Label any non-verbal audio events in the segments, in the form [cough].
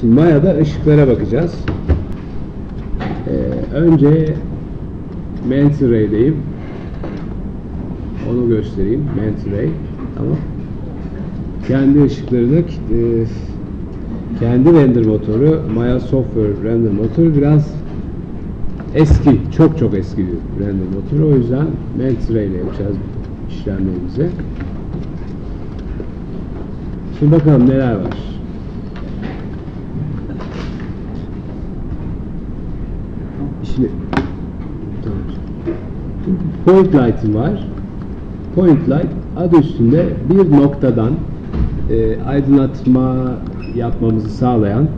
Şimdi Maya'da ışıklara bakacağız. Ee, önce Mental Ray'deyim. Onu göstereyim. Mental Ray. Tamam. Kendi ışıklarını e, kendi render motoru Maya Software render motoru biraz eski, çok çok eski bir render motoru. O yüzden Mental Ray ile yapacağız işlemlerimizi. Şimdi bakalım neler var. Şimdi. Point light'ım var. Point light adı üstünde bir noktadan e, aydınlatma yapmamızı sağlayan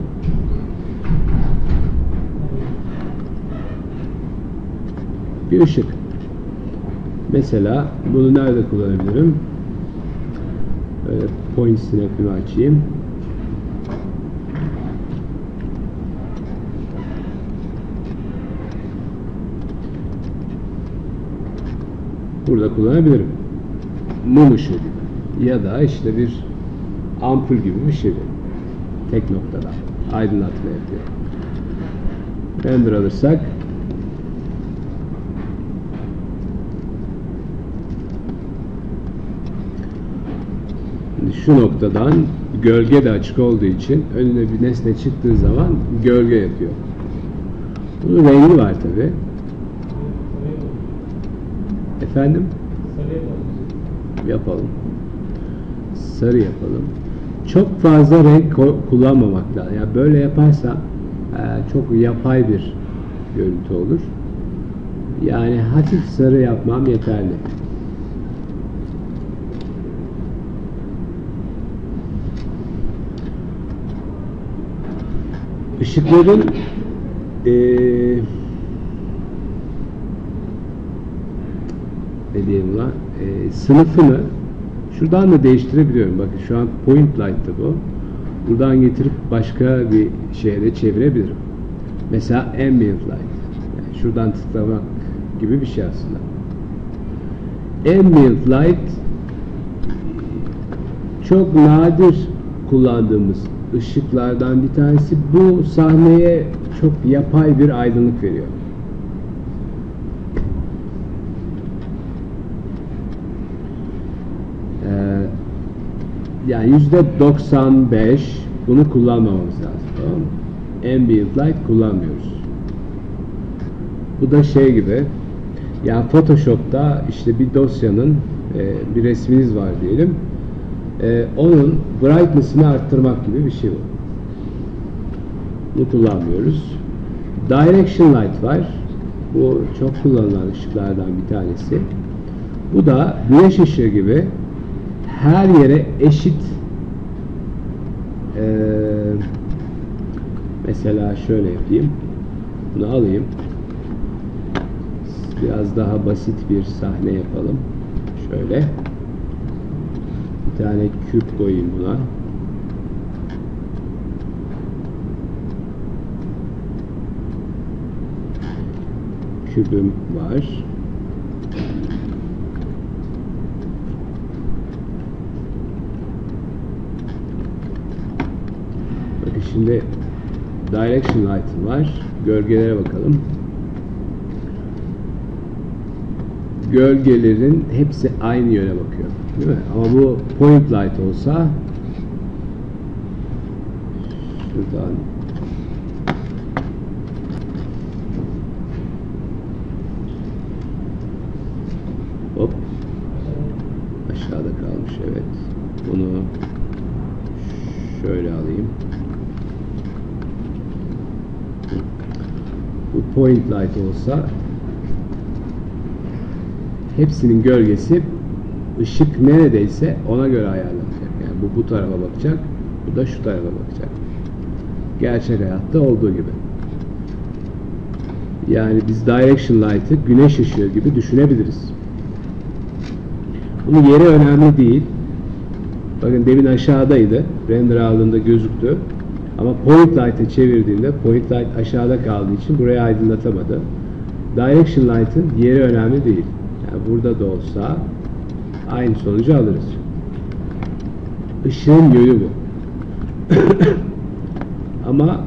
bir ışık. Mesela bunu nerede kullanabilirim? Böyle point snap'imi açayım. Burada kullanabilirim. Mum ışığı gibi. Ya da işte bir ampul gibi bir şey. Tek noktada aydınlatma yapıyor. Render alırsak şu noktadan gölge de açık olduğu için önüne bir nesne çıktığı zaman gölge yapıyor. Bunun rengi var tabi. Efendim? Yapalım. Sarı yapalım. Çok fazla renk kullanmamak lazım. Yani böyle yaparsa e, çok yapay bir görüntü olur. Yani hafif sarı yapmam yeterli. Işıkların e, ne diyelim lan e, sınıfını şuradan da değiştirebiliyorum. Bakın şu an point light'ta bu. Buradan getirip başka bir şeye de çevirebilirim. Mesela ambient light. Yani şuradan tıklamak gibi bir şey aslında. Ambient light çok nadir kullandığımız ışıklardan bir tanesi bu sahneye çok yapay bir aydınlık veriyor. Ee, yani yüzde 95 bunu kullanmamamız lazım. Tamam? Ambient light kullanmıyoruz. Bu da şey gibi yani Photoshop'ta işte bir dosyanın e, bir resminiz var diyelim e, onun brightness'ını arttırmak gibi bir şey bu. Bunu kullanmıyoruz. Direction light var. Bu çok kullanılan ışıklardan bir tanesi. Bu da güneş ışığı gibi her yere eşit e, mesela şöyle yapayım. Bunu alayım. Biraz daha basit bir sahne yapalım. Şöyle. Bir tane küp koyayım buna. Kübüm var. Bakın şimdi direction light'ım var. Gölgelere bakalım. Gölgelerin hepsi aynı yöne bakıyor. Değil mi? Ama bu point light olsa şuradan hop aşağıda kalmış evet bunu şöyle alayım bu point light olsa hepsinin gölgesi ışık neredeyse ona göre ayarlanacak. Yani bu bu tarafa bakacak, bu da şu tarafa bakacak. Gerçek hayatta olduğu gibi. Yani biz direction light'ı güneş ışığı gibi düşünebiliriz. Bunun yeri önemli değil. Bakın demin aşağıdaydı. Render aldığında gözüktü. Ama point light'e çevirdiğinde point light aşağıda kaldığı için burayı aydınlatamadı. Direction light'ın yeri önemli değil. Yani burada da olsa aynı sonucu alırız. Işığın yönü bu. [coughs] Ama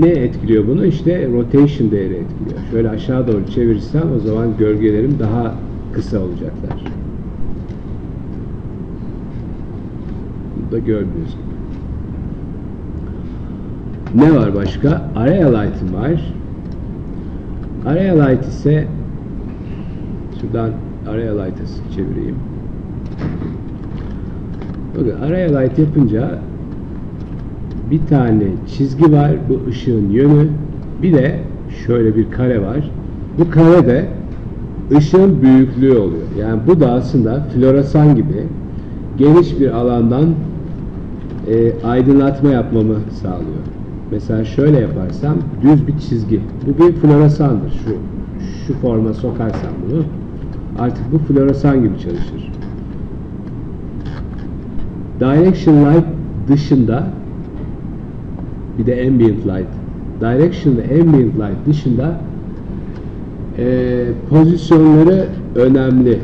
ne etkiliyor bunu? İşte rotation değeri etkiliyor. Şöyle aşağı doğru çevirirsem o zaman gölgelerim daha kısa olacaklar. Gördüğünüz gibi. Ne var başka? Area light'ım var. Area light ise şuradan area light'ı çevireyim. Bakın area light yapınca bir tane çizgi var. Bu ışığın yönü. Bir de şöyle bir kare var. Bu kare de ışığın büyüklüğü oluyor. Yani bu da aslında floresan gibi geniş bir alandan e, aydınlatma yapmamı sağlıyor. Mesela şöyle yaparsam düz bir çizgi. Bu bir floresandır. Şu şu forma sokarsam bunu artık bu floresan gibi çalışır. Direction light dışında bir de ambient light. Direction ve ambient light dışında e, pozisyonları önemli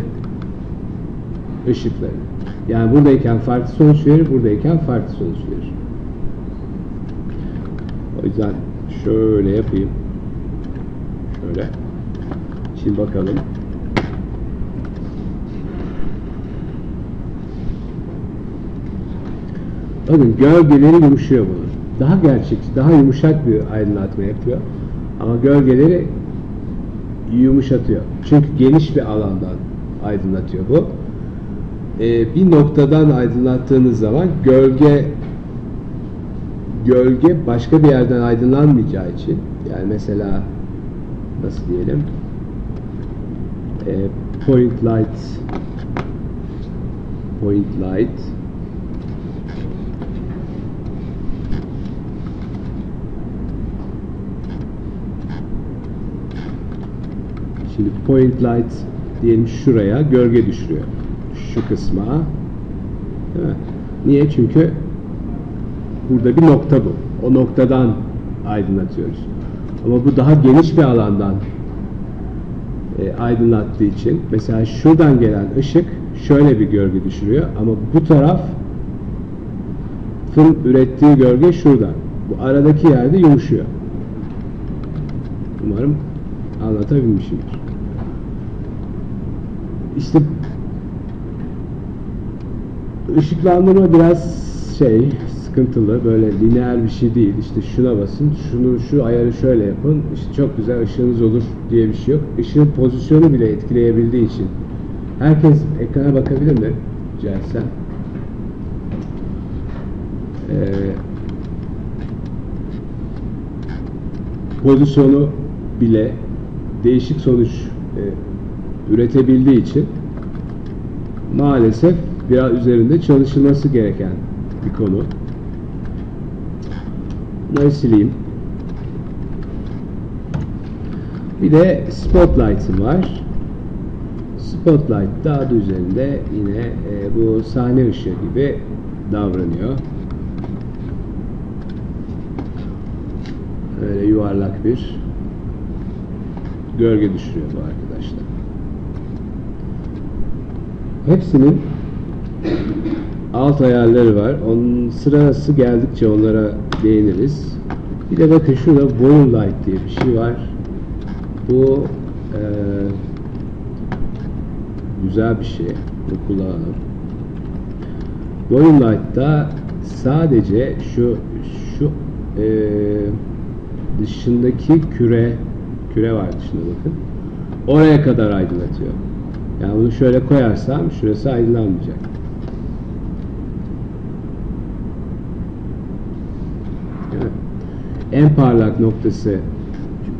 ışıkları. Yani buradayken farklı sonuç verir, buradayken farklı sonuç verir. O yüzden şöyle yapayım. Şöyle. Şimdi bakalım. Bakın gölgeleri yumuşuyor bunu. Daha gerçekçi, daha yumuşak bir aydınlatma yapıyor. Ama gölgeleri yumuşatıyor. Çünkü geniş bir alandan aydınlatıyor bu. Ee, bir noktadan aydınlattığınız zaman gölge gölge başka bir yerden aydınlanmayacağı için yani mesela nasıl diyelim e, point light point light Şimdi point light diyelim şuraya gölge düşürüyor. Şu kısma. Niye? Çünkü burada bir nokta bu. O noktadan aydınlatıyoruz. Ama bu daha geniş bir alandan e, aydınlattığı için mesela şuradan gelen ışık şöyle bir gölge düşürüyor ama bu taraf fın ürettiği gölge şuradan. Bu aradaki yerde yumuşuyor. Umarım anlatabilmişimdir. İşte ışıklandırma biraz şey sıkıntılı böyle lineer bir şey değil. İşte şuna basın şunu şu ayarı şöyle yapın işte çok güzel ışığınız olur diye bir şey yok. Işığın pozisyonu bile etkileyebildiği için. Herkes ekrana bakabilir mi? Etsem. Ee, pozisyonu bile değişik sonuç e, üretebildiği için maalesef biraz üzerinde çalışılması gereken bir konu. Bunları sileyim. Bir de Spotlight'ım var. Spotlight da adı üzerinde yine e, bu sahne ışığı gibi davranıyor. Öyle yuvarlak bir gölge düşürüyor bu arkadaşlar. Hepsinin alt ayarları var. Onun sırası geldikçe onlara değiniriz. Bir de bakın şurada volume light diye bir şey var. Bu e, güzel bir şey. Bu kullanalım. Volume light'ta sadece şu şu e, dışındaki küre küre var dışında bakın. Oraya kadar aydınlatıyor. Yani bunu şöyle koyarsam şurası aydınlanmayacak. Evet. En parlak noktası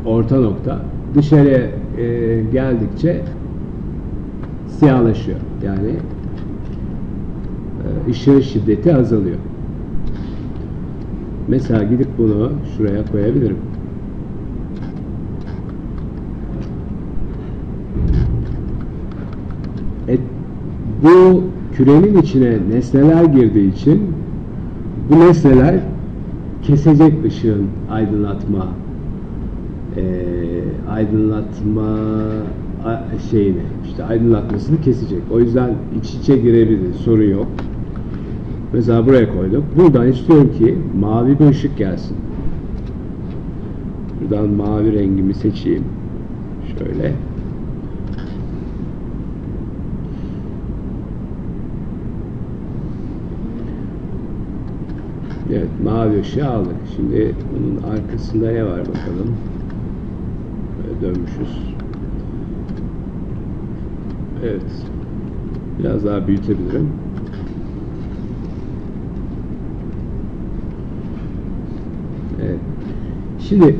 orta nokta. Dışarıya e, geldikçe siyahlaşıyor. Yani e, ışığın şiddeti azalıyor. Mesela gidip bunu şuraya koyabilirim. E, bu kürenin içine nesneler girdiği için bu nesneler kesecek ışığın aydınlatma e, aydınlatma şeyini işte aydınlatmasını kesecek. O yüzden iç içe girebilir. Sorun yok. Mesela buraya koyduk. Buradan istiyorum ki mavi bir ışık gelsin. Şuradan mavi rengimi seçeyim. Şöyle. Evet, mavi ışığı aldık. Şimdi bunun arkasında ne var bakalım. Böyle dönmüşüz. Evet. Biraz daha büyütebilirim. Evet. Şimdi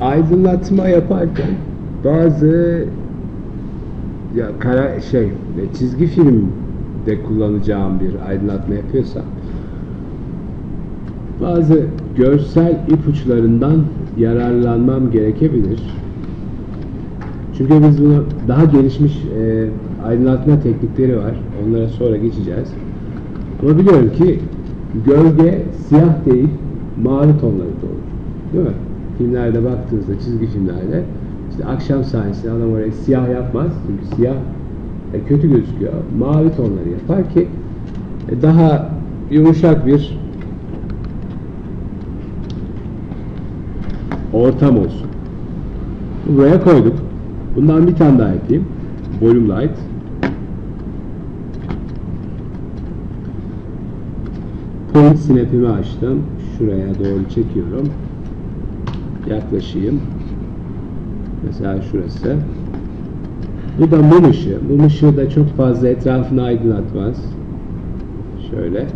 aydınlatma yaparken bazı ya kara şey çizgi filmde kullanacağım bir aydınlatma yapıyorsam bazı görsel ipuçlarından yararlanmam gerekebilir. Çünkü biz bunu daha gelişmiş e, aydınlatma teknikleri var. Onlara sonra geçeceğiz. Ama biliyorum ki gölge siyah değil, mavi tonlarında olur. Değil mi? Filmlerde baktığınızda, çizgi filmlerde işte akşam sahnesinde adam oraya siyah yapmaz. Çünkü siyah e, kötü gözüküyor. Mavi tonları yapar ki e, daha yumuşak bir ortam olsun. Buraya koyduk. Bundan bir tane daha yapayım. Volume light. Point snap'imi açtım. Şuraya doğru çekiyorum. Yaklaşayım. Mesela şurası. Bu da mum ışığı. Mum ışığı da çok fazla etrafını aydınlatmaz. Şöyle.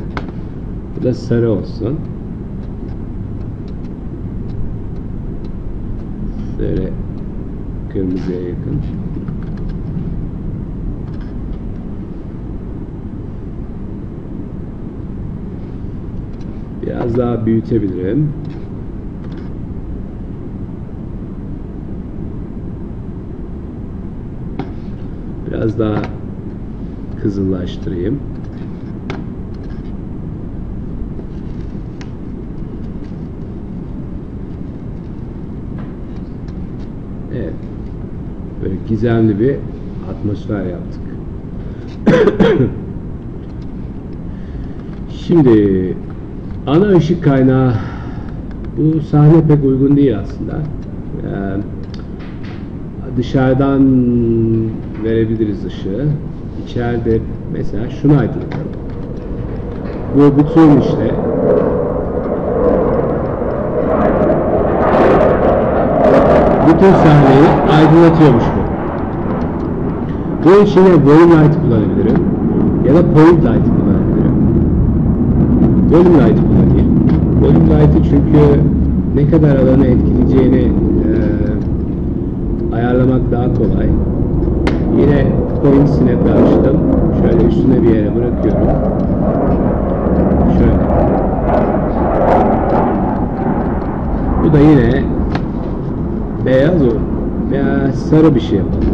Bu da sarı olsun. Şöyle kırmızıya yakın. Biraz daha büyütebilirim. Biraz daha kızıllaştırayım. Evet. Böyle gizemli bir atmosfer yaptık. [coughs] Şimdi ana ışık kaynağı bu sahne pek uygun değil aslında. Ee, dışarıdan verebiliriz ışığı. İçeride mesela şunu aydınlatalım. Bu bütün işte bütün sahneyi aydınlatıyormuş bu. Bunun için volume light kullanabilirim. Ya da point light kullanabilirim. Volume light kullanayım. Volume light'ı çünkü ne kadar alanı etkileyeceğini e, ayarlamak daha kolay. Yine point snap'i açtım. Şöyle üstüne bir yere bırakıyorum. Şöyle. Bu da yine beyaz o veya sarı bir şey yapalım.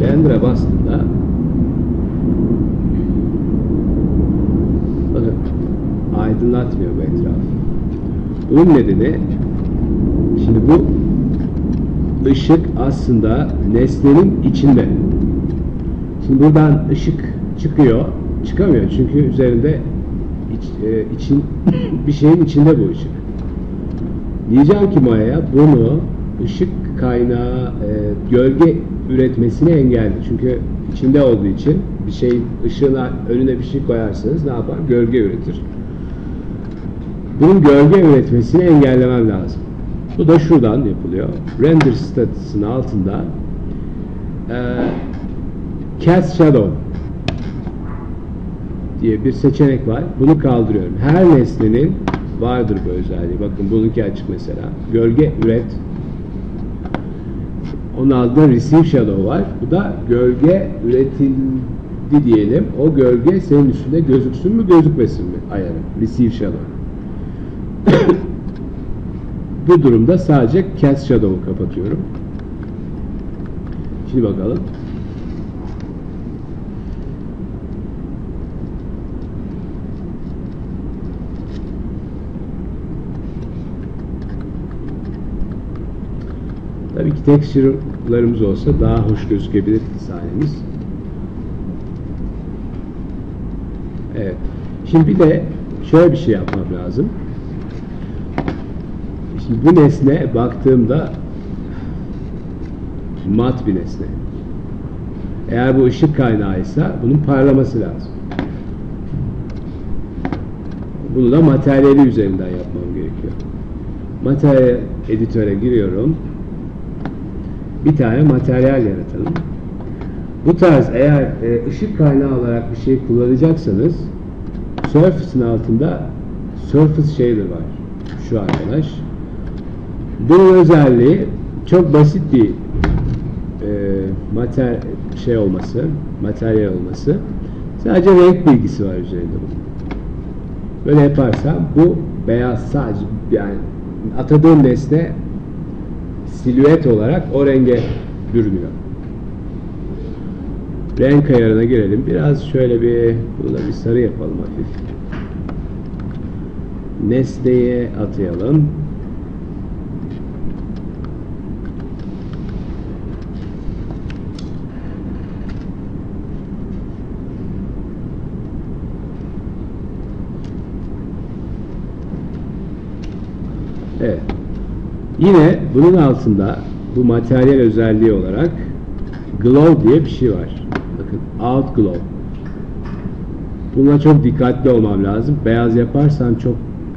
Render'a bastığımda bakın aydınlatmıyor bu etrafı. Bunun nedeni şimdi bu ışık aslında nesnenin içinde. Şimdi buradan ışık çıkıyor, çıkamıyor çünkü üzerinde iç, e, için bir şeyin içinde bu ışık. Diyeceğim ki Maya'ya bunu ışık kaynağı e, gölge üretmesini engelli. Çünkü içinde olduğu için bir şeyin ışığına önüne bir şey koyarsanız ne yapar? Gölge üretir. Bunun gölge üretmesini engellemem lazım. Bu da şuradan yapılıyor. Render status'ın altında e, Cast Shadow diye bir seçenek var. Bunu kaldırıyorum. Her nesnenin vardır bu özelliği. Bakın bununki açık mesela. Gölge üret. Onun altında Receive Shadow var. Bu da gölge üretildi diyelim. O gölge senin üstünde gözüksün mü gözükmesin mi ayarı. Receive Shadow. [coughs] bu durumda sadece Cast Shadow'u kapatıyorum. Şimdi bakalım. Tabii ki texture'larımız olsa daha hoş gözükebilir sahnemiz. Evet. Şimdi bir de şöyle bir şey yapmam lazım. Şimdi bu nesne baktığımda mat bir nesne. Eğer bu ışık kaynağıysa bunun parlaması lazım. Bunu da materyali üzerinden yapmam gerekiyor. Materyal editöre giriyorum. Bir tane materyal yaratalım. Bu tarz eğer e, ışık kaynağı olarak bir şey kullanacaksanız Surface'ın altında Surface Shader var. Şu arkadaş. Bunun özelliği çok basit bir e, mater şey olması, materyal olması. Sadece renk bilgisi var üzerinde bunun. Böyle yaparsam bu beyaz sadece yani atadığım nesne silüet olarak o renge bürünüyor. Renk ayarına girelim. Biraz şöyle bir buna bir sarı yapalım hafif. Nesneye atayalım. Evet. Yine bunun altında bu materyal özelliği olarak glow diye bir şey var. Bakın out glow. Buna çok dikkatli olmam lazım. Beyaz yaparsam çok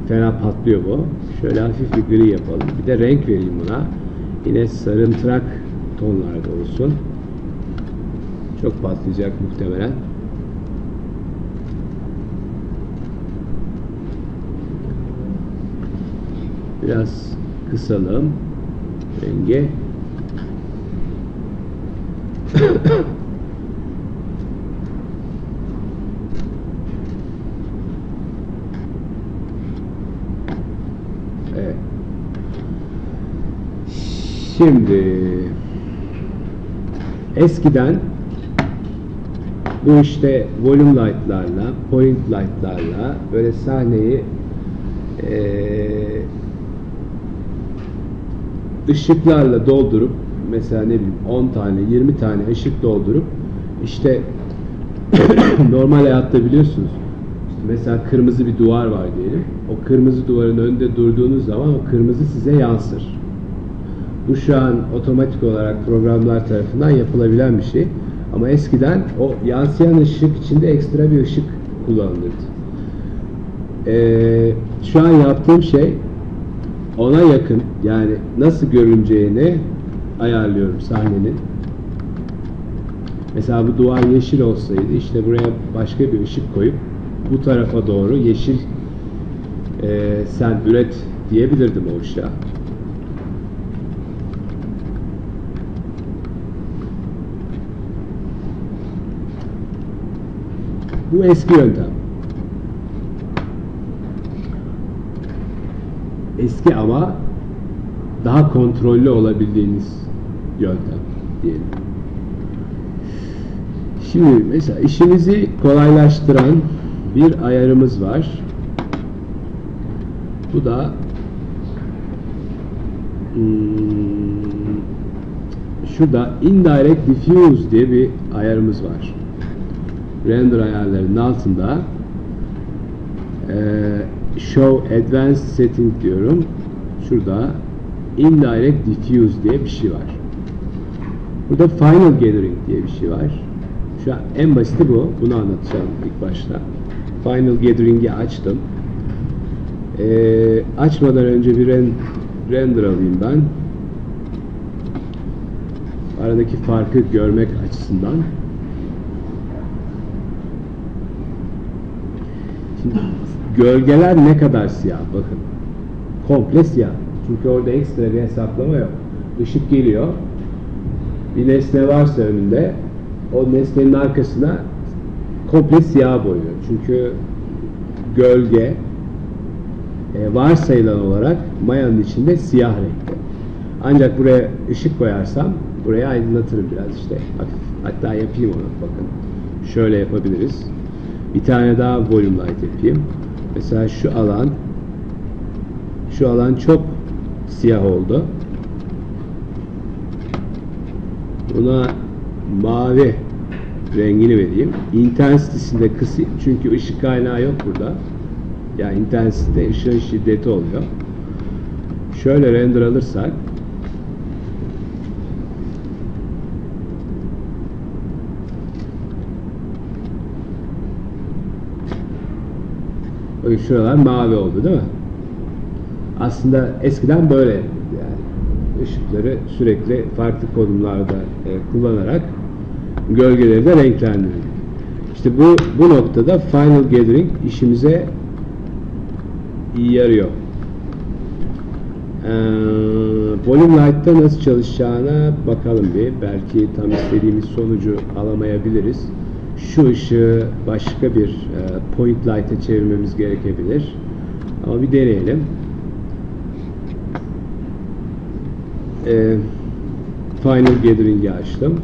fena patlıyor bu. Şöyle hafif bir gri yapalım. Bir de renk vereyim buna. Yine sarımtırak tonlarda olsun. Çok patlayacak muhtemelen. Biraz kısalım rengi. evet. Şimdi eskiden bu işte volume light'larla, point light'larla böyle sahneyi eee ışıklarla doldurup mesela ne bileyim 10 tane 20 tane ışık doldurup işte [coughs] normal hayatta biliyorsunuz işte mesela kırmızı bir duvar var diyelim. O kırmızı duvarın önünde durduğunuz zaman o kırmızı size yansır. Bu şu an otomatik olarak programlar tarafından yapılabilen bir şey. Ama eskiden o yansıyan ışık içinde ekstra bir ışık kullanılırdı. Ee, şu an yaptığım şey ona yakın yani nasıl görüneceğini ayarlıyorum sahnenin. Mesela bu duvar yeşil olsaydı işte buraya başka bir ışık koyup bu tarafa doğru yeşil e, sen üret diyebilirdim o ışığa. Bu eski yöntem. Eski ama daha kontrollü olabildiğiniz yöntem diyelim. Şimdi mesela işimizi kolaylaştıran bir ayarımız var. Bu da hmm, şurada indirect diffuse diye bir ayarımız var. Render ayarlarının altında eee Show Advanced Setting diyorum. Şurada Indirect Diffuse diye bir şey var. Burada Final Gathering diye bir şey var. Şu an en basiti bu. Bunu anlatacağım ilk başta. Final Gathering'i açtım. Ee, açmadan önce bir render alayım ben. Aradaki farkı görmek açısından. Şimdi Gölgeler ne kadar siyah bakın. Komple siyah. Çünkü orada ekstra bir hesaplama yok. Işık geliyor. Bir nesne varsa önünde o nesnenin arkasına komple siyah boyuyor. Çünkü gölge e, varsayılan olarak mayanın içinde siyah renkte. Ancak buraya ışık koyarsam buraya aydınlatırım biraz işte. Hatta yapayım onu bakın. Şöyle yapabiliriz. Bir tane daha volume light yapayım. Mesela şu alan şu alan çok siyah oldu. Buna mavi rengini vereyim. Intensity'sini de kısayım. Çünkü ışık kaynağı yok burada. Yani intensite ışığın şiddeti oluyor. Şöyle render alırsak Bakın şuralar mavi oldu değil mi? Aslında eskiden böyle yani ışıkları sürekli farklı konumlarda e, kullanarak gölgeleri de renklendirdik. İşte bu bu noktada final gathering işimize iyi yarıyor. Ee, Light'ta nasıl çalışacağına bakalım bir. Belki tam istediğimiz sonucu alamayabiliriz. Şu ışığı başka bir e, point light'a çevirmemiz gerekebilir. Ama bir deneyelim. Ee, Final Gathering'i açtım.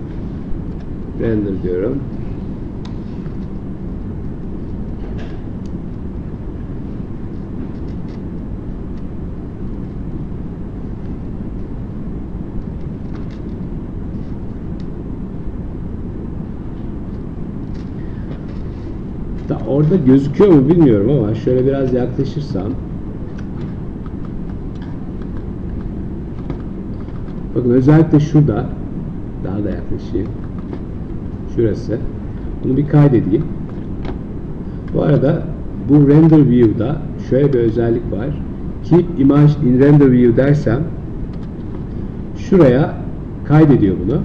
Render diyorum. Da orada gözüküyor mu bilmiyorum ama şöyle biraz yaklaşırsam Bakın özellikle şurada daha da yaklaşayım. Şurası. Bunu bir kaydedeyim. Bu arada bu render view'da şöyle bir özellik var. Keep image in render view dersem şuraya kaydediyor bunu.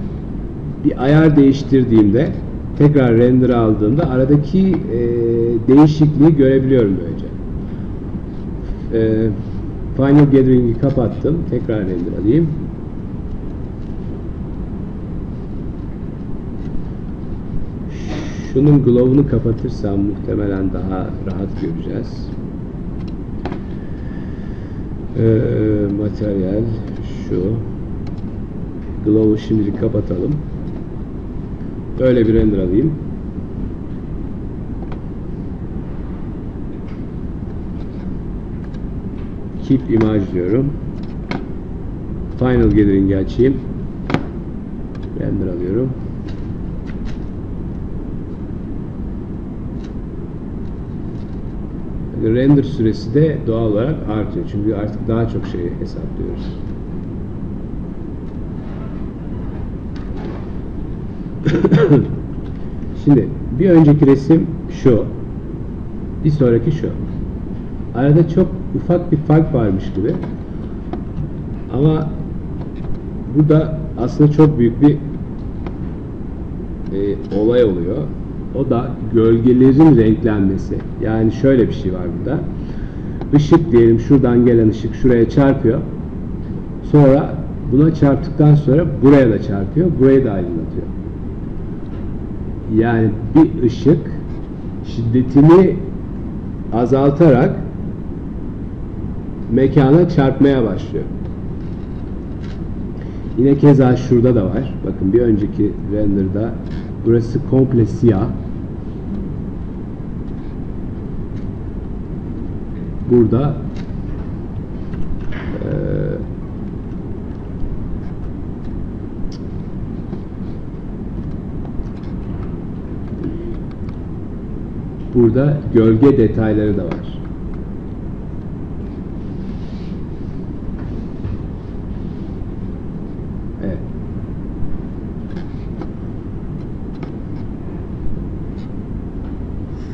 Bir ayar değiştirdiğimde tekrar render aldığımda aradaki e, değişikliği görebiliyorum böylece. E, Final Gathering'i kapattım. Tekrar render alayım. Şunun glow'unu kapatırsam muhtemelen daha rahat göreceğiz. Ee, materyal şu. Glow'u şimdilik kapatalım. Böyle bir render alayım. Keep image diyorum. Final Gathering'i açayım. Render alıyorum. render süresi de doğal olarak artıyor. Çünkü artık daha çok şey hesaplıyoruz. [coughs] Şimdi bir önceki resim şu. Bir sonraki şu. Arada çok ufak bir fark varmış gibi. Ama burada aslında çok büyük bir e, olay oluyor. O da gölgelerin renklenmesi. Yani şöyle bir şey var burada. Işık diyelim şuradan gelen ışık şuraya çarpıyor. Sonra buna çarptıktan sonra buraya da çarpıyor. Burayı da aydınlatıyor. Yani bir ışık şiddetini azaltarak mekana çarpmaya başlıyor. Yine keza şurada da var. Bakın bir önceki renderda burası komple siyah. Burada Burada gölge detayları da var.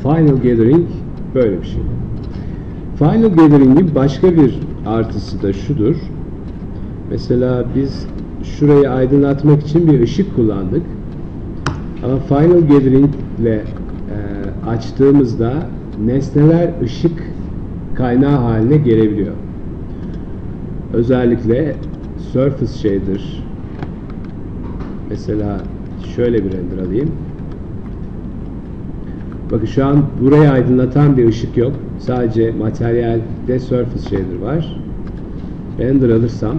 Final Gathering böyle bir şey. Final Gathering'in başka bir artısı da şudur. Mesela biz şurayı aydınlatmak için bir ışık kullandık. Ama Final Gathering ile açtığımızda nesneler ışık kaynağı haline gelebiliyor. Özellikle Surface Shader mesela şöyle bir render alayım. Bakın şu an burayı aydınlatan bir ışık yok. Sadece materyalde Surface Shader var. Render alırsam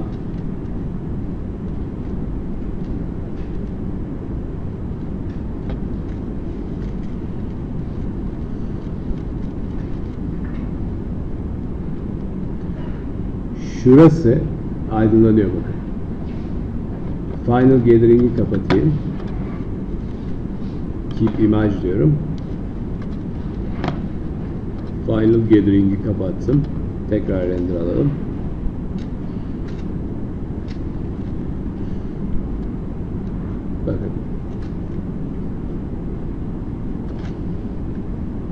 Şurası aydınlanıyor bakın. Final Gathering'i kapatayım. Keep Image diyorum. Final Gathering'i kapattım. Tekrar render alalım. Bakın.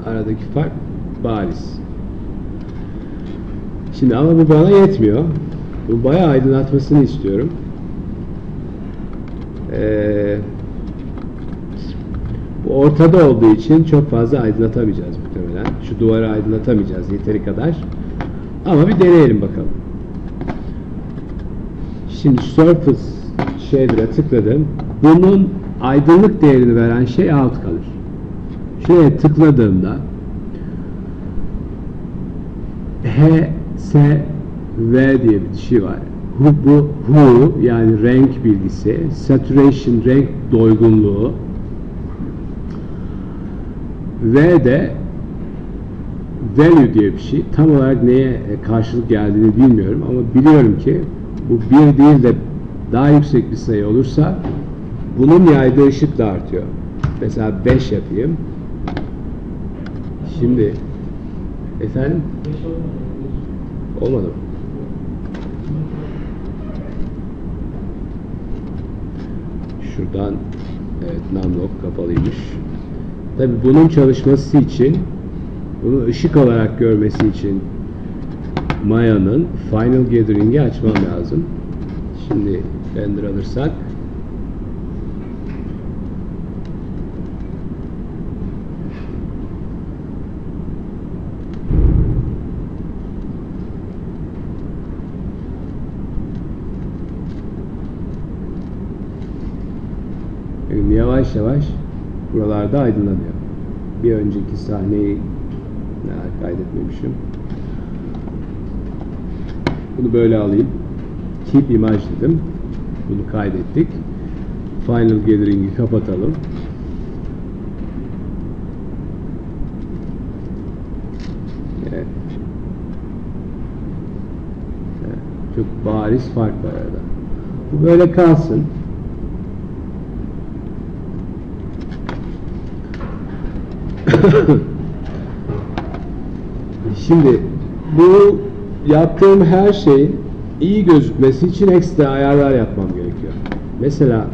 Aradaki fark bariz. Şimdi ama bu bana yetmiyor. Bu bayağı aydınlatmasını istiyorum. Ee, bu ortada olduğu için çok fazla aydınlatamayacağız muhtemelen. Şu duvarı aydınlatamayacağız yeteri kadar. Ama bir deneyelim bakalım. Şimdi Surface Shader'a tıkladım. Bunun aydınlık değerini veren şey alt kalır. Şuraya tıkladığımda H, S, V diye bir şey var. Hu, bu Hu yani renk bilgisi, saturation renk doygunluğu V de value diye bir şey. Tam olarak neye karşılık geldiğini bilmiyorum ama biliyorum ki bu bir değil de daha yüksek bir sayı olursa bunun yaydığı ışık da artıyor. Mesela 5 yapayım. Şimdi efendim olmadı mı? Şuradan evet numlock kapalıymış. Tabi bunun çalışması için bunu ışık olarak görmesi için Maya'nın Final Gathering'i açmam lazım. Şimdi render alırsak Bakın yavaş yavaş buralarda aydınlanıyor. Bir önceki sahneyi ne, kaydetmemişim. Bunu böyle alayım. Keep image dedim. Bunu kaydettik. Final Gathering'i kapatalım. Evet. Evet. Çok bariz fark var arada. Bu böyle kalsın. [laughs] Şimdi bu yaptığım her şeyin iyi gözükmesi için ekstra ayarlar yapmam gerekiyor. Mesela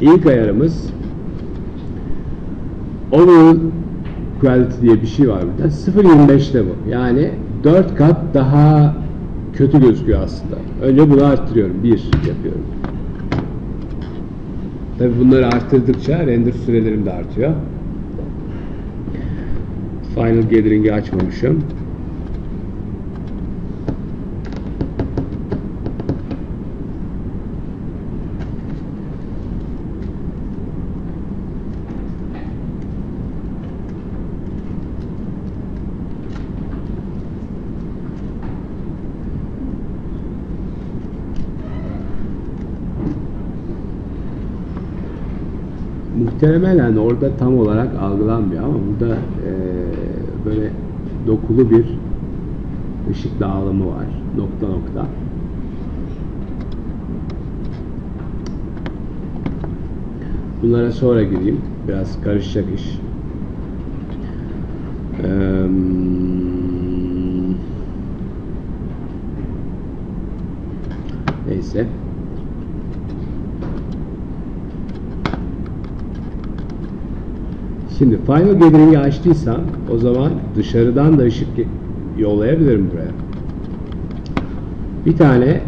ilk ayarımız overall quality diye bir şey var burada. 0.25'te bu. Yani 4 kat daha kötü gözüküyor aslında. Önce bunu arttırıyorum. 1 yapıyorum. Tabi bunları arttırdıkça render sürelerim de artıyor. Final Gathering'i açmamışım. Muhtemelen orada tam olarak algılanmıyor ama burada böyle dokulu bir ışık dağılımı var. Nokta nokta. Bunlara sonra gireyim. Biraz karışacak iş. Eee neyse. Şimdi Final Gathering'i açtıysam o zaman dışarıdan da ışık yollayabilirim buraya. Bir tane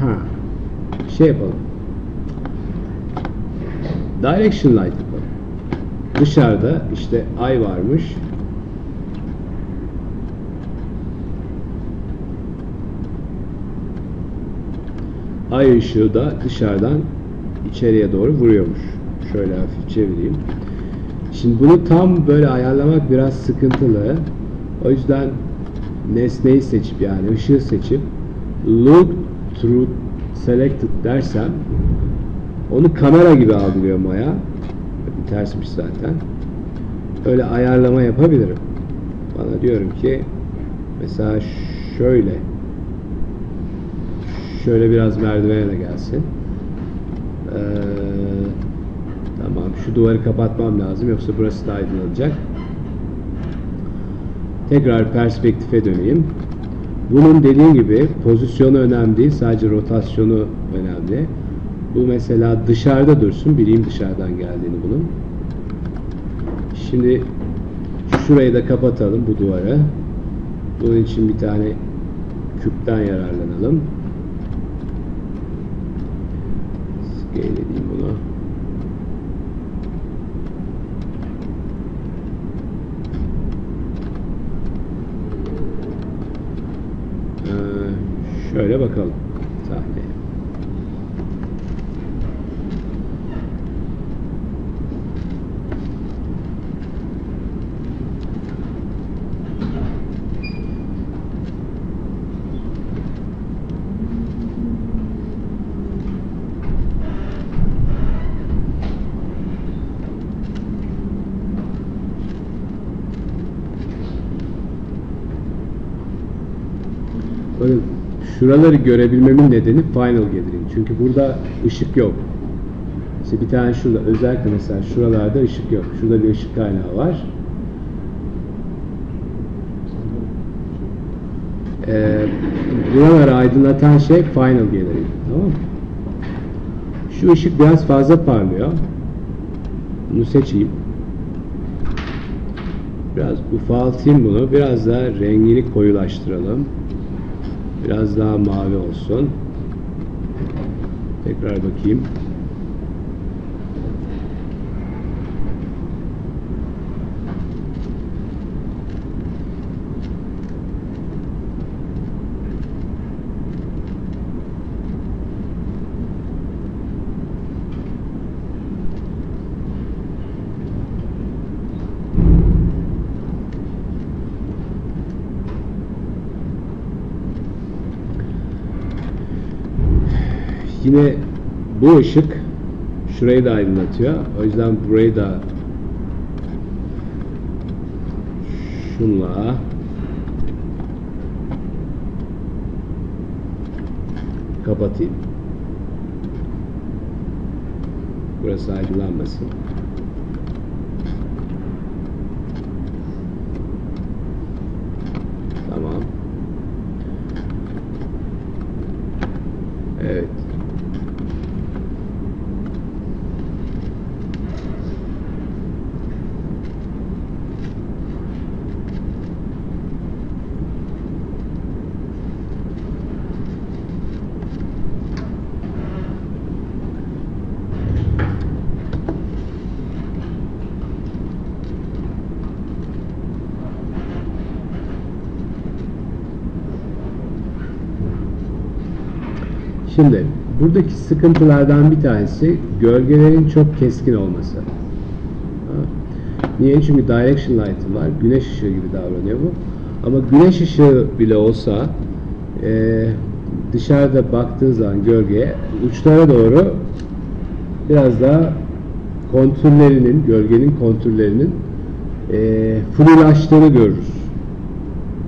ha şey yapalım. Direction light yapalım. Dışarıda işte ay varmış. Ay ışığı da dışarıdan içeriye doğru vuruyormuş. Şöyle hafif çevireyim. Şimdi bunu tam böyle ayarlamak biraz sıkıntılı. O yüzden nesneyi seçip yani ışığı seçip look through selected dersem onu kamera gibi algılıyor Maya. Tersmiş zaten. Öyle ayarlama yapabilirim. Bana diyorum ki mesela şöyle şöyle biraz merdivene gelsin. Tamam şu duvarı kapatmam lazım yoksa burası da aydınlanacak. Tekrar perspektife döneyim. Bunun dediğim gibi pozisyonu önemli değil, sadece rotasyonu önemli. Bu mesela dışarıda dursun, bileyim dışarıdan geldiğini bunun. Şimdi şurayı da kapatalım bu duvara. Bunun için bir tane küpten yararlanalım. Scale edeyim bunu. Ee, şöyle bakalım sahneye. Böyle şuraları görebilmemin nedeni final gathering. Çünkü burada ışık yok. İşte bir tane şurada özellikle mesela şuralarda ışık yok. Şurada bir ışık kaynağı var. Ee, buraları aydınlatan şey final gathering. Tamam mı? Şu ışık biraz fazla parlıyor. Bunu seçeyim. Biraz ufaltayım bunu. Biraz daha rengini koyulaştıralım. Biraz daha mavi olsun. Tekrar bakayım. Yine bu ışık şurayı da aydınlatıyor. O yüzden burayı da şunla kapatayım. Burası aydınlanmasın. Tamam. Evet. Şimdi buradaki sıkıntılardan bir tanesi gölgelerin çok keskin olması. Niye? Çünkü direction light'ı var. Güneş ışığı gibi davranıyor bu. Ama güneş ışığı bile olsa e, dışarıda baktığın zaman gölgeye uçlara doğru biraz daha kontürlerinin, gölgenin kontürlerinin e, flulaştığını görürüz.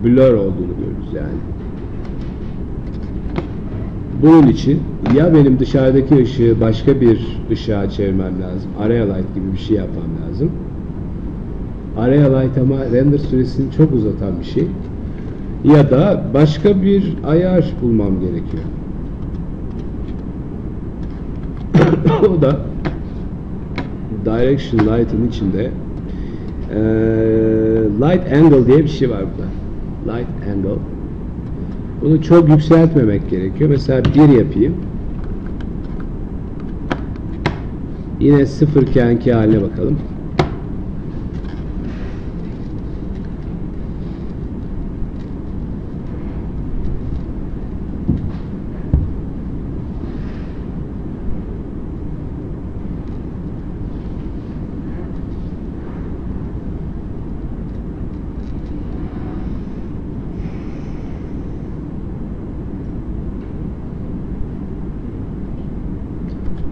Blur olduğunu görürüz yani. Bunun için ya benim dışarıdaki ışığı başka bir ışığa çevirmem lazım. Area light gibi bir şey yapmam lazım. Area light ama render süresini çok uzatan bir şey. Ya da başka bir ayar bulmam gerekiyor. [coughs] o da direction light'ın içinde eee, light angle diye bir şey var burada. Light angle. Bunu çok yükseltmemek gerekiyor. Mesela bir yapayım. Yine sıfırkenki haline bakalım.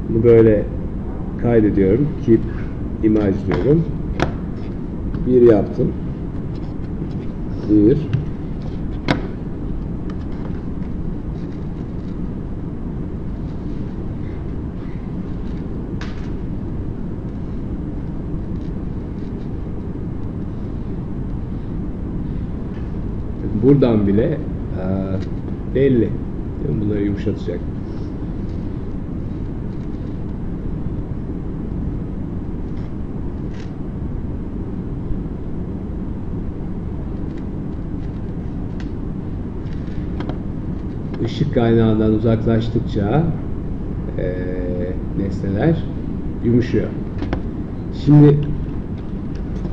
Bunu böyle kaydediyorum. Keep image diyorum. Bir yaptım. Bir. buradan bile e, belli. Bunları yumuşatacak. Işık kaynağından uzaklaştıkça e, nesneler yumuşuyor. Şimdi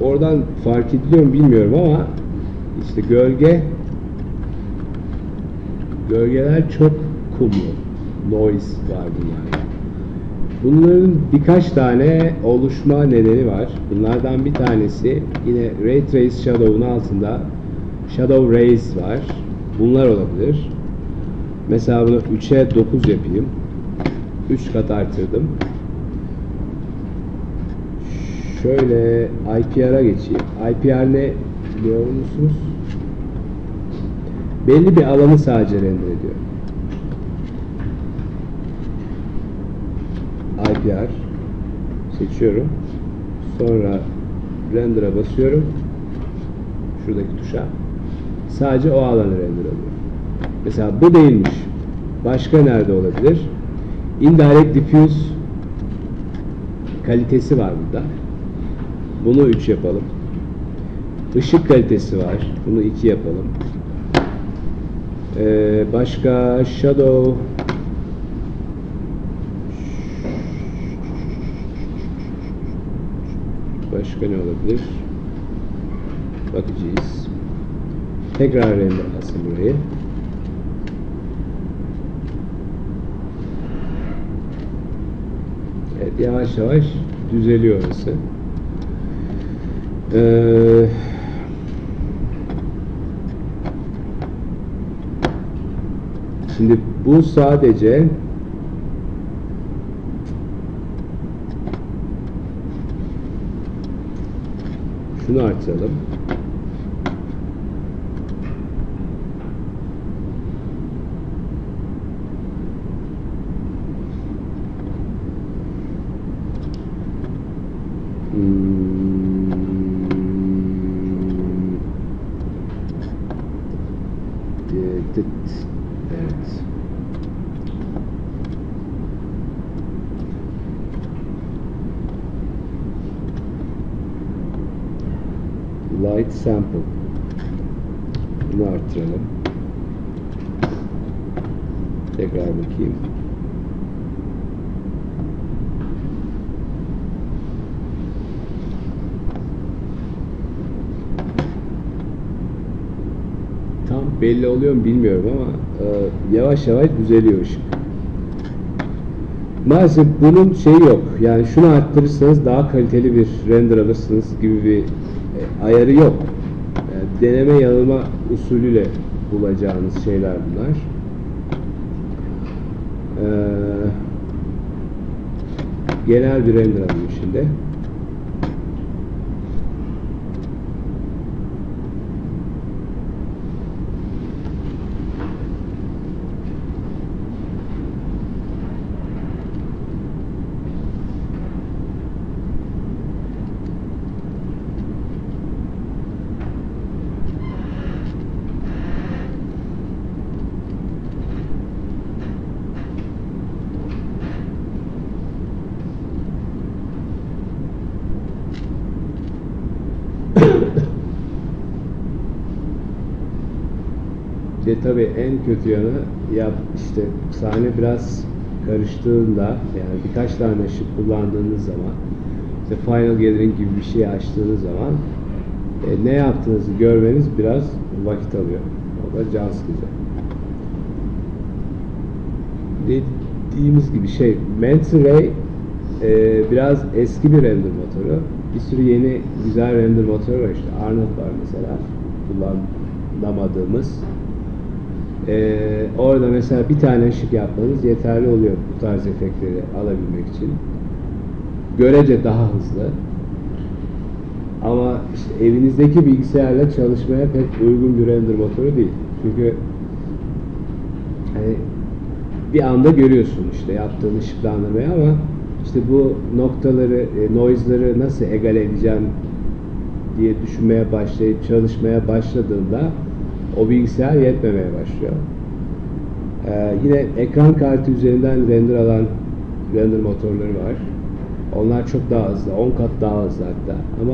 oradan fark ediliyor mu bilmiyorum ama işte gölge gölgeler çok kumlu. Noise var bunlar. Bunların birkaç tane oluşma nedeni var. Bunlardan bir tanesi yine Ray Trace Shadow'un altında Shadow Rays var. Bunlar olabilir. Mesela bunu 3'e 9 yapayım. 3 kat artırdım. Şöyle IPR'a geçeyim. IPR ne biliyor musunuz? Belli bir alanı sadece render ediyor. IPR seçiyorum. Sonra render'a basıyorum. Şuradaki tuşa. Sadece o alanı render alıyor. Mesela bu değilmiş. Başka nerede olabilir? Indirect diffuse kalitesi var burada. Bunu 3 yapalım. Işık kalitesi var. Bunu 2 yapalım. Ee, başka shadow Başka ne olabilir? Bakacağız. Tekrar renderlasın burayı. Evet, yavaş yavaş düzeliyor orası. Ee, şimdi bu sadece şunu açalım. Hmm. Evet. Evet. Light sample. Bunu artıralım. Tekrar bakayım. Tam belli oluyor mu bilmiyorum ama e, yavaş yavaş düzeliyor ışık. Maalesef bunun şeyi yok. Yani şunu arttırırsanız daha kaliteli bir render alırsınız gibi bir e, ayarı yok. Yani deneme yanılma usulüyle bulacağınız şeyler bunlar. Ee, genel bir render alayım şimdi. İşte tabii en kötü yanı ya işte sahne biraz karıştığında yani birkaç tane ışık kullandığınız zaman işte Final Gathering gibi bir şey açtığınız zaman e, ne yaptığınızı görmeniz biraz vakit alıyor. O da can sıkıcı. Dediğimiz gibi şey Mental Ray e, biraz eski bir render motoru. Bir sürü yeni güzel render motoru var işte. Arnold var mesela kullanamadığımız. Ee, orada mesela bir tane ışık yapmanız yeterli oluyor bu tarz efektleri alabilmek için. Görece daha hızlı. Ama işte evinizdeki bilgisayarla çalışmaya pek uygun bir render motoru değil. Çünkü hani bir anda görüyorsun işte yaptığın ışıklandırmayı ama işte bu noktaları, e, noise'ları nasıl egale edeceğim diye düşünmeye başlayıp çalışmaya başladığında o bilgisayar yetmemeye başlıyor. Ee, yine ekran kartı üzerinden render alan render motorları var. Onlar çok daha hızlı, 10 kat daha hızlı hatta. Ama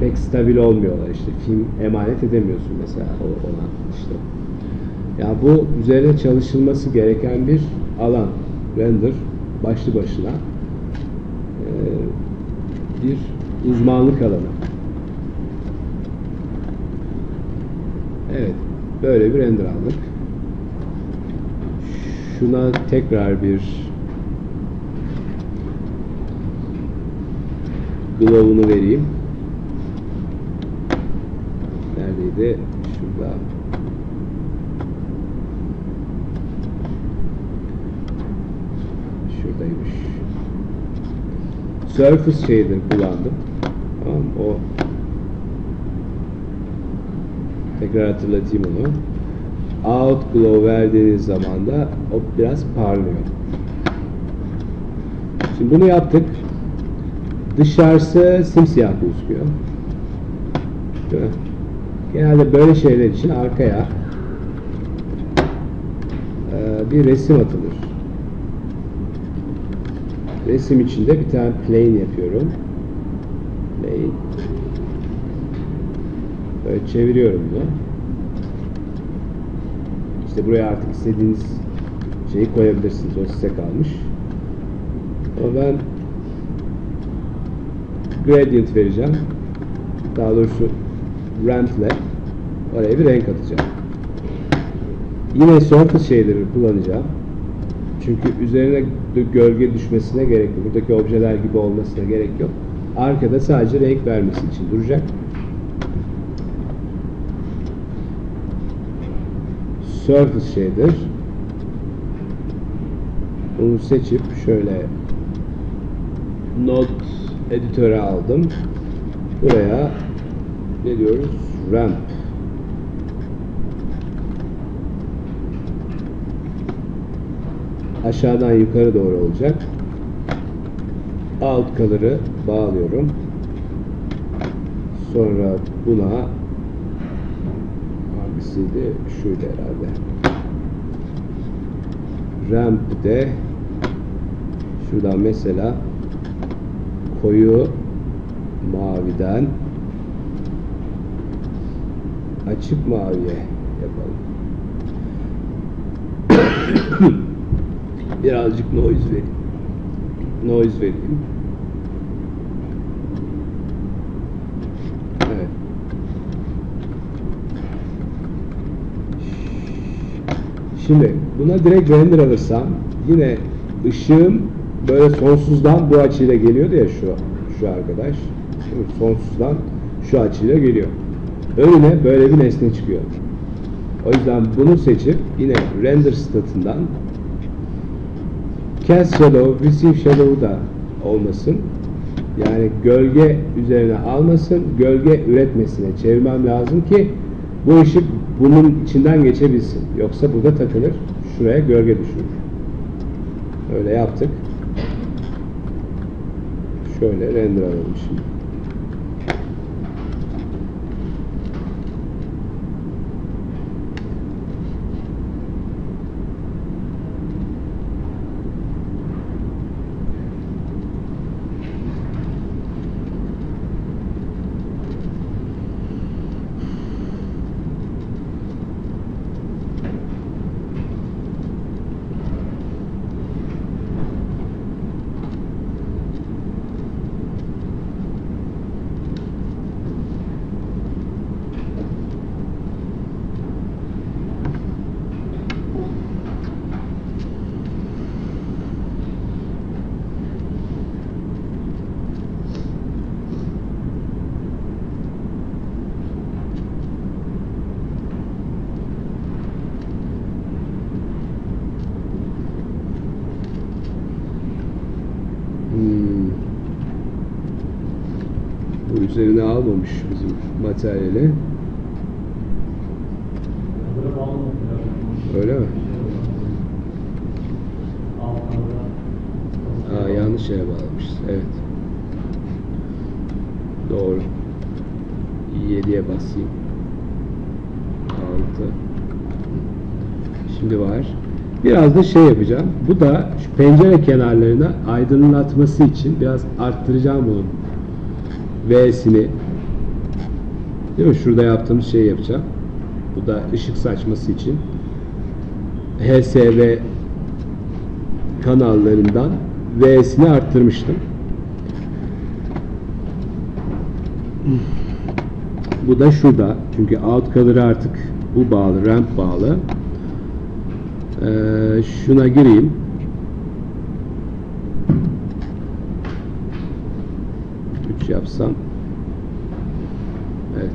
pek stabil olmuyorlar işte. Film emanet edemiyorsun mesela ona işte. Ya bu üzerine çalışılması gereken bir alan. Render başlı başına ee, bir uzmanlık alanı. Evet, böyle bir render aldık. Şuna tekrar bir glow'unu vereyim. Neredeydi? Şurada. Şuradaymış. Surface Shader kullandım. Tamam, o tekrar hatırlatayım onu. Out glow verdiğiniz zaman da o biraz parlıyor. Şimdi bunu yaptık. Dışarısı simsiyah gözüküyor. Genelde böyle şeyler için arkaya e, bir resim atılır. Resim içinde bir tane plane yapıyorum. Plane. Böyle çeviriyorum bunu. İşte buraya artık istediğiniz şeyi koyabilirsiniz. O size kalmış. Ama ben gradient vereceğim. Daha doğrusu ramp'le oraya bir renk atacağım. Yine surface shader'ı kullanacağım. Çünkü üzerine gölge düşmesine gerek yok. Buradaki objeler gibi olmasına gerek yok. Arkada sadece renk vermesi için duracak. Surface Shader bunu seçip şöyle Node editörü aldım. Buraya ne diyoruz? Ramp aşağıdan yukarı doğru olacak. Alt color'ı bağlıyorum. Sonra buna hangisiydi? Şuydu herhalde. Ramp de şuradan mesela koyu maviden açık maviye yapalım. [coughs] Birazcık noise vereyim. Noise vereyim. Evet. Şimdi buna direkt render alırsam yine ışığım böyle sonsuzdan bu açıyla geliyordu ya şu şu arkadaş. Sonsuzdan şu açıyla geliyor. Önüne böyle bir nesne çıkıyor. O yüzden bunu seçip yine render statından cast shadow, receive shadow da olmasın. Yani gölge üzerine almasın, gölge üretmesine çevirmem lazım ki bu ışık bunun içinden geçebilsin. Yoksa burada takılır, şuraya gölge düşürür. Öyle yaptık. Şöyle render alalım şimdi. Hmm. Bu üzerine almamış bizim materyali. Öyle mi? Aa, yanlış şeye bağlamışız. Evet. Doğru. 7'ye basayım. Şimdi var. Biraz da şey yapacağım. Bu da şu pencere kenarlarına aydınlatması için biraz arttıracağım bunun V'sini. Değil mi? Şurada yaptığımız şey yapacağım. Bu da ışık saçması için. HSV kanallarından V'sini arttırmıştım. Bu da şurada. Çünkü out color'ı artık bu bağlı, ramp bağlı. Ee, şuna gireyim. Üç yapsam. Evet.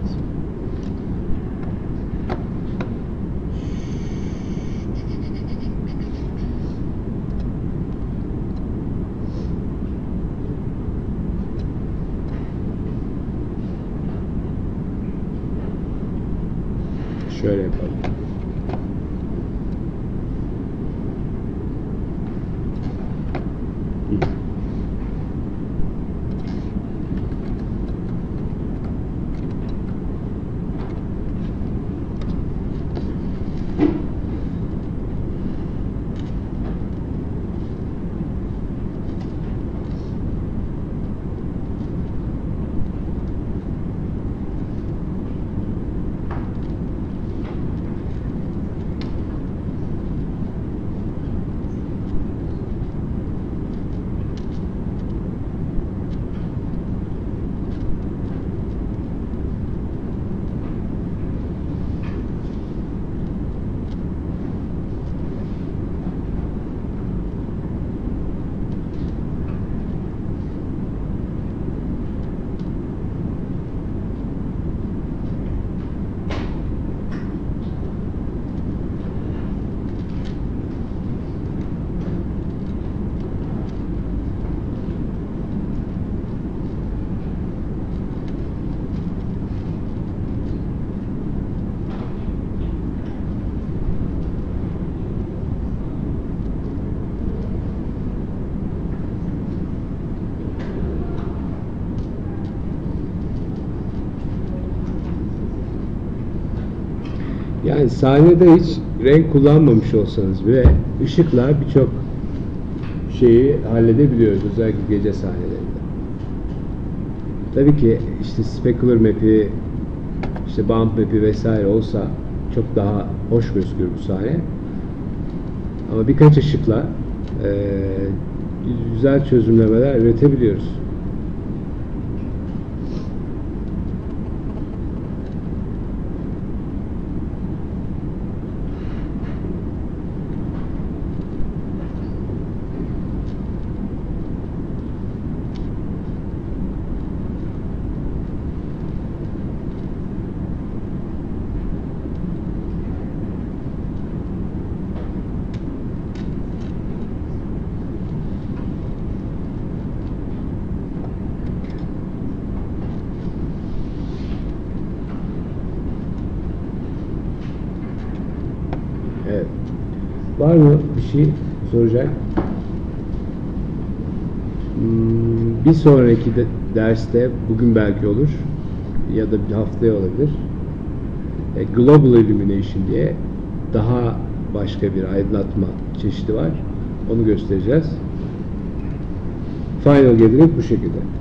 Şöyle yapalım. Yani sahnede hiç renk kullanmamış olsanız bile ışıkla birçok şeyi halledebiliyoruz özellikle gece sahnelerinde. Tabii ki işte specular map'i, işte bump map'i vesaire olsa çok daha hoş gözükür bu sahne. Ama birkaç ışıkla eee, güzel çözümlemeler üretebiliyoruz. Evet. Var mı bir şey soracak? Hmm, bir sonraki de derste bugün belki olur ya da bir haftaya olabilir. E, Global Illumination diye daha başka bir aydınlatma çeşidi var. Onu göstereceğiz. Final gathering bu şekilde.